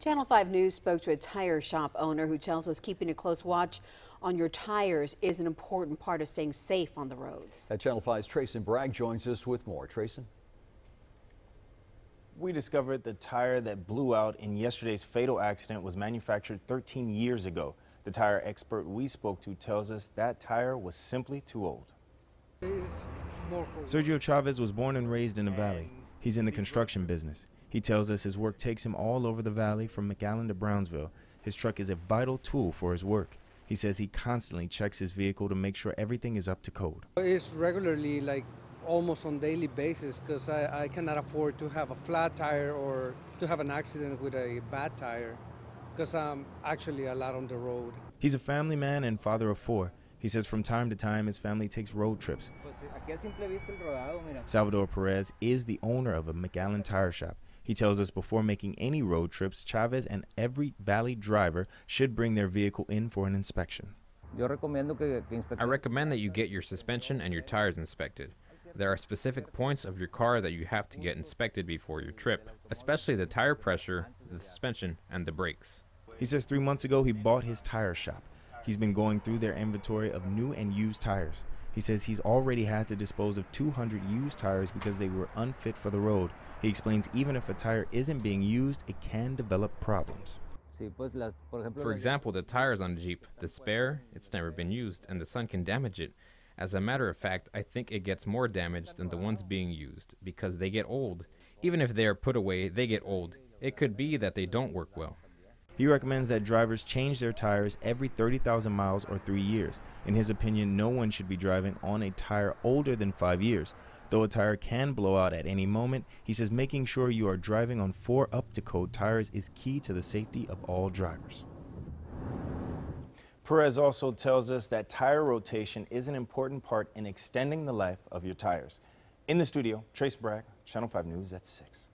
Channel 5 News spoke to a tire shop owner who tells us keeping a close watch on your tires is an important part of staying safe on the roads. At Channel 5's Trayson Bragg joins us with more. Trayson? We discovered the tire that blew out in yesterday's fatal accident was manufactured 13 years ago. The tire expert we spoke to tells us that tire was simply too old. Sergio Chavez was born and raised in the valley. He's in the construction business. He tells us his work takes him all over the valley from McAllen to Brownsville. His truck is a vital tool for his work. He says he constantly checks his vehicle to make sure everything is up to code. It's regularly, like almost on daily basis, because I, I cannot afford to have a flat tire or to have an accident with a bad tire, because I'm actually a lot on the road. He's a family man and father of four. He says from time to time his family takes road trips. Salvador Perez is the owner of a McAllen tire shop. He tells us before making any road trips, Chavez and every Valley driver should bring their vehicle in for an inspection. I recommend that you get your suspension and your tires inspected. There are specific points of your car that you have to get inspected before your trip, especially the tire pressure, the suspension, and the brakes. He says three months ago he bought his tire shop. He's been going through their inventory of new and used tires. He says he's already had to dispose of 200 used tires because they were unfit for the road. He explains even if a tire isn't being used, it can develop problems. For example, the tires on a Jeep, the spare, it's never been used, and the sun can damage it. As a matter of fact, I think it gets more damage than the ones being used because they get old. Even if they are put away, they get old. It could be that they don't work well. He recommends that drivers change their tires every 30,000 miles or three years. In his opinion, no one should be driving on a tire older than five years. Though a tire can blow out at any moment, he says making sure you are driving on four up to code tires is key to the safety of all drivers. Perez also tells us that tire rotation is an important part in extending the life of your tires. In the studio, Trace Bragg, Channel 5 News at 6.